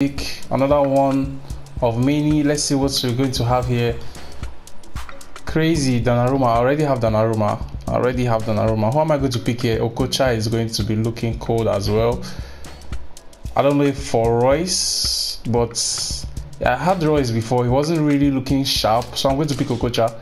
pick another one of many. Let's see what we're going to have here. Crazy Donnarumma. I already have Donnarumma. I already have Donnarumma. Who am I going to pick here? Okocha is going to be looking cold as well. I don't know if for Reus, but I had Reus before. He wasn't really looking sharp, so I'm going to pick Okocha.